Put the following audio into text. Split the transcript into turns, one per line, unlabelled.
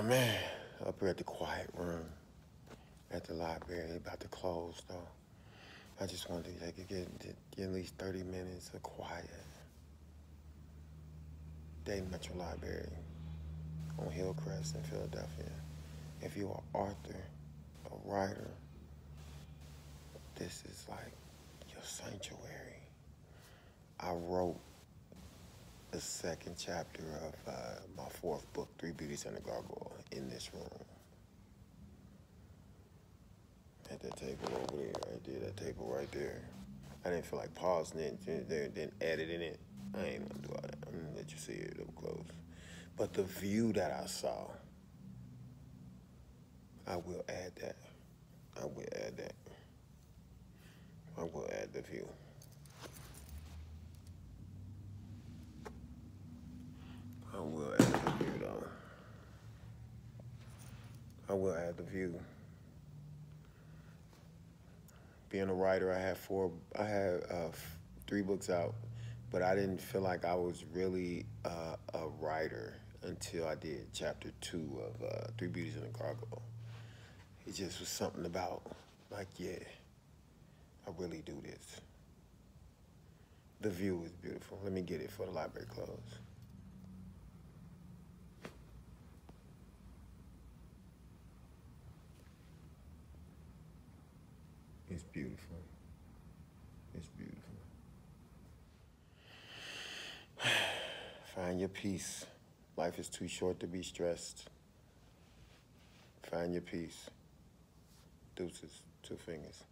Oh man, up here at the quiet room at the library, about to close though. I just wanted to like, get, get at least 30 minutes of quiet. Dayton Metro Library on Hillcrest in Philadelphia. If you're an author, a writer, this is like your sanctuary. I wrote second chapter of uh, my fourth book, Three Beauties and a Gargoyle, in this room. At that table over there, right there, that table right there. I didn't feel like pausing it, then, then editing it. I ain't gonna do all that. I'm gonna let you see it up close. But the view that I saw, I will add that. I will add that. I will add the view. I will add the view though. I will add the view. Being a writer, I had four, I had uh, three books out, but I didn't feel like I was really uh, a writer until I did chapter two of uh, Three Beauties in a Cargo. It just was something about, like, yeah, I really do this. The view is beautiful. Let me get it for the library close. It's beautiful. It's beautiful. Find your peace. Life is too short to be stressed. Find your peace. Deuces, two fingers.